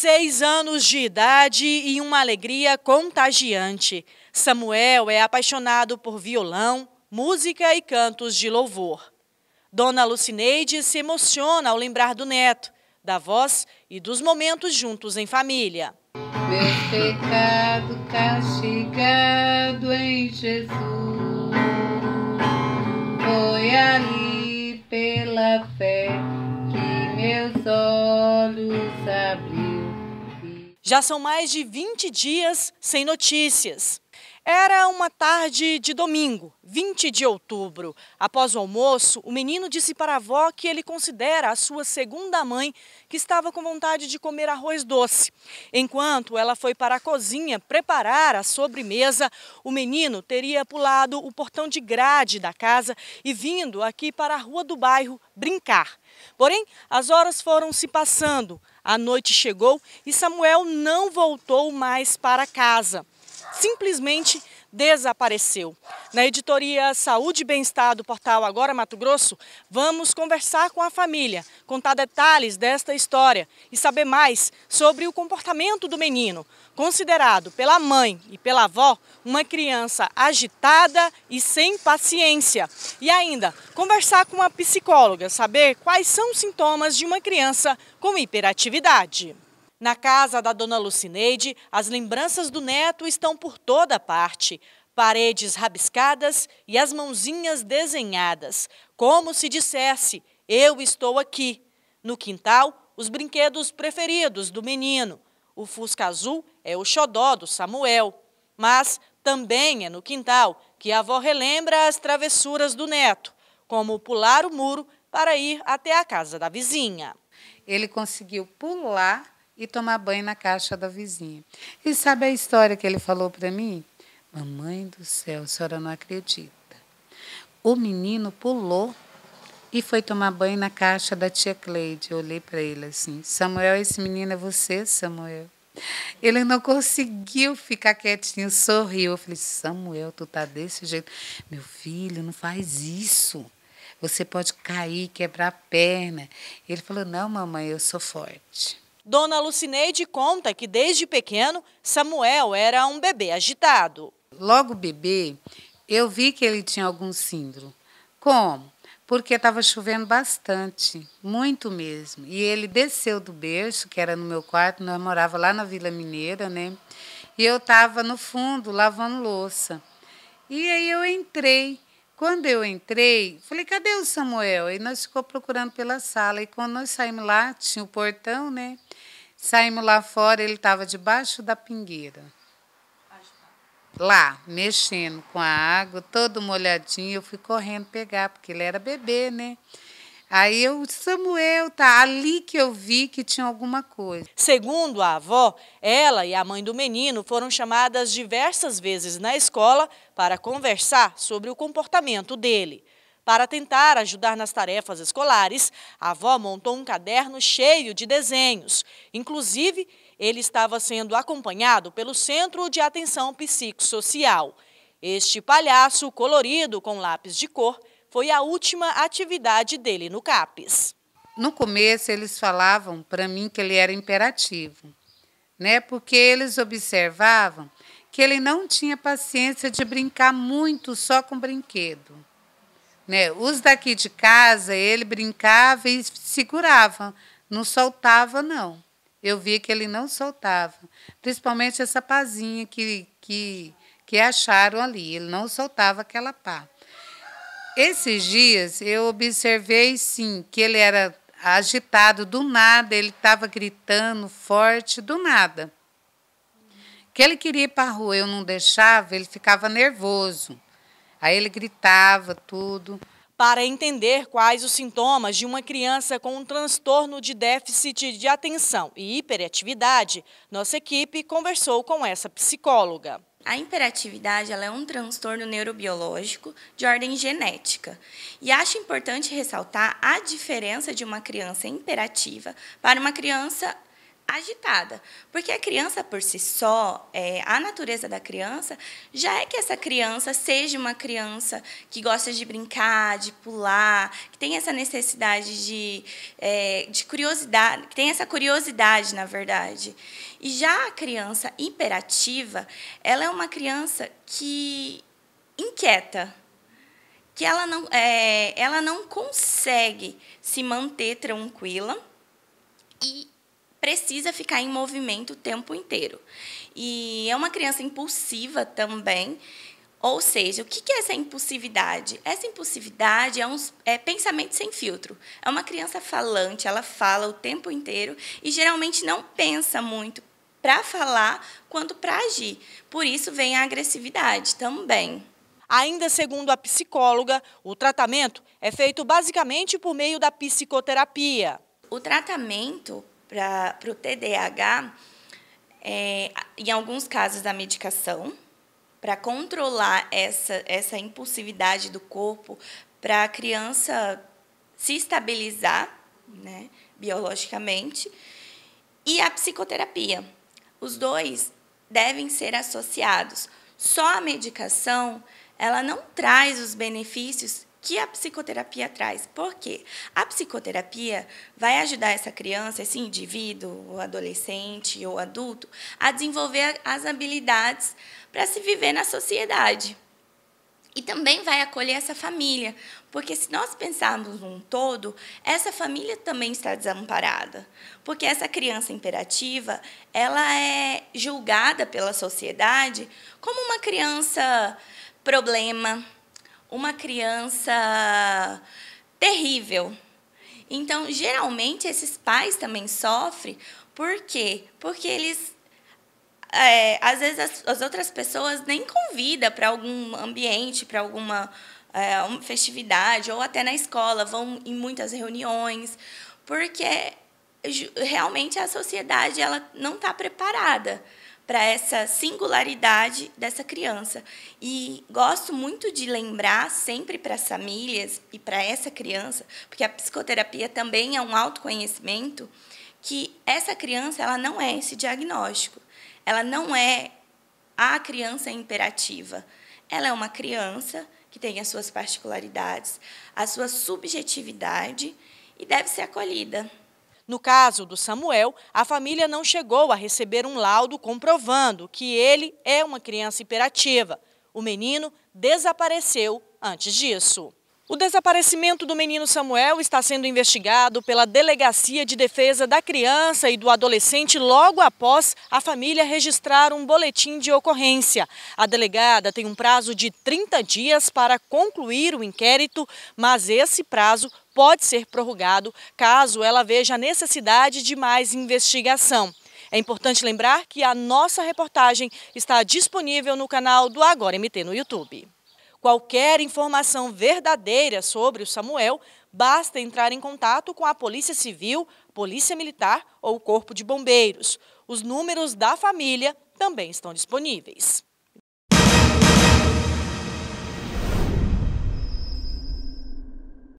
Seis anos de idade e uma alegria contagiante. Samuel é apaixonado por violão, música e cantos de louvor. Dona Lucineide se emociona ao lembrar do neto, da voz e dos momentos juntos em família. Meu pecado castigado em Jesus foi ali pela fé que meus olhos abriu. Já são mais de 20 dias sem notícias. Era uma tarde de domingo, 20 de outubro. Após o almoço, o menino disse para a avó que ele considera a sua segunda mãe, que estava com vontade de comer arroz doce. Enquanto ela foi para a cozinha preparar a sobremesa, o menino teria pulado o portão de grade da casa e vindo aqui para a rua do bairro brincar. Porém, as horas foram se passando, a noite chegou e Samuel não voltou mais para casa simplesmente desapareceu. Na editoria Saúde e Bem-Estar do portal Agora Mato Grosso, vamos conversar com a família, contar detalhes desta história e saber mais sobre o comportamento do menino, considerado pela mãe e pela avó uma criança agitada e sem paciência. E ainda conversar com uma psicóloga, saber quais são os sintomas de uma criança com hiperatividade. Na casa da dona Lucineide, as lembranças do neto estão por toda parte. Paredes rabiscadas e as mãozinhas desenhadas, como se dissesse: Eu estou aqui. No quintal, os brinquedos preferidos do menino. O Fusca Azul é o xodó do Samuel. Mas também é no quintal que a avó relembra as travessuras do neto, como pular o muro para ir até a casa da vizinha. Ele conseguiu pular e tomar banho na caixa da vizinha. E sabe a história que ele falou para mim? Mamãe do céu, a senhora não acredita. O menino pulou e foi tomar banho na caixa da tia Cleide. Eu olhei para ele assim: Samuel, esse menino é você, Samuel. Ele não conseguiu ficar quietinho, sorriu. Eu falei: Samuel, tu tá desse jeito. Meu filho, não faz isso. Você pode cair, quebrar a perna. Ele falou: Não, mamãe, eu sou forte. Dona Lucineide conta que desde pequeno Samuel era um bebê agitado. Logo bebê, eu vi que ele tinha algum síndrome. Como? Porque estava chovendo bastante, muito mesmo. E ele desceu do berço, que era no meu quarto, nós morava lá na Vila Mineira, né? E eu estava no fundo lavando louça. E aí eu entrei. Quando eu entrei, falei, cadê o Samuel? E nós ficou procurando pela sala. E quando nós saímos lá, tinha o portão, né? Saímos lá fora, ele estava debaixo da pingueira. Lá, mexendo com a água, todo molhadinho. Eu fui correndo pegar, porque ele era bebê, né? Aí eu, Samuel, tá ali que eu vi que tinha alguma coisa. Segundo a avó, ela e a mãe do menino foram chamadas diversas vezes na escola para conversar sobre o comportamento dele. Para tentar ajudar nas tarefas escolares, a avó montou um caderno cheio de desenhos. Inclusive, ele estava sendo acompanhado pelo Centro de Atenção Psicossocial. Este palhaço colorido com lápis de cor foi a última atividade dele no CAPES. No começo, eles falavam para mim que ele era imperativo, né? porque eles observavam que ele não tinha paciência de brincar muito só com brinquedo. Né? Os daqui de casa, ele brincava e segurava, não soltava, não. Eu vi que ele não soltava, principalmente essa pazinha que, que, que acharam ali, ele não soltava aquela pá. Esses dias eu observei, sim, que ele era agitado do nada, ele estava gritando forte do nada. Que ele queria ir para a rua, eu não deixava, ele ficava nervoso. Aí ele gritava tudo. Para entender quais os sintomas de uma criança com um transtorno de déficit de atenção e hiperatividade, nossa equipe conversou com essa psicóloga. A hiperatividade é um transtorno neurobiológico de ordem genética. E acho importante ressaltar a diferença de uma criança imperativa para uma criança agitada. Porque a criança por si só, é, a natureza da criança, já é que essa criança seja uma criança que gosta de brincar, de pular, que tem essa necessidade de, é, de curiosidade, que tem essa curiosidade, na verdade. E já a criança hiperativa, ela é uma criança que inquieta, que ela não, é, ela não consegue se manter tranquila precisa ficar em movimento o tempo inteiro. E é uma criança impulsiva também. Ou seja, o que é essa impulsividade? Essa impulsividade é, um, é pensamento sem filtro. É uma criança falante, ela fala o tempo inteiro e geralmente não pensa muito para falar quanto para agir. Por isso vem a agressividade também. Ainda segundo a psicóloga, o tratamento é feito basicamente por meio da psicoterapia. O tratamento para o TDAH, é, em alguns casos, a medicação, para controlar essa, essa impulsividade do corpo, para a criança se estabilizar né, biologicamente, e a psicoterapia. Os dois devem ser associados. Só a medicação ela não traz os benefícios que a psicoterapia traz. Por quê? A psicoterapia vai ajudar essa criança, esse indivíduo, o adolescente ou adulto, a desenvolver as habilidades para se viver na sociedade. E também vai acolher essa família, porque se nós pensarmos num todo, essa família também está desamparada, porque essa criança imperativa, ela é julgada pela sociedade como uma criança problema, uma criança terrível. Então, geralmente, esses pais também sofrem. Por quê? Porque eles. É, às vezes as, as, outras pessoas nem convidam para algum ambiente, para alguma é, festividade, ou até na escola, vão em muitas reuniões, porque realmente a sociedade ela não está preparada para essa singularidade dessa criança. E gosto muito de lembrar sempre para as famílias e para essa criança, porque a psicoterapia também é um autoconhecimento, que essa criança ela não é esse diagnóstico. Ela não é a criança imperativa. Ela é uma criança que tem as suas particularidades, a sua subjetividade e deve ser acolhida. No caso do Samuel, a família não chegou a receber um laudo comprovando que ele é uma criança hiperativa. O menino desapareceu antes disso. O desaparecimento do menino Samuel está sendo investigado pela Delegacia de Defesa da Criança e do Adolescente logo após a família registrar um boletim de ocorrência. A delegada tem um prazo de 30 dias para concluir o inquérito, mas esse prazo pode ser prorrogado caso ela veja a necessidade de mais investigação. É importante lembrar que a nossa reportagem está disponível no canal do Agora MT no YouTube. Qualquer informação verdadeira sobre o Samuel, basta entrar em contato com a Polícia Civil, Polícia Militar ou Corpo de Bombeiros. Os números da família também estão disponíveis.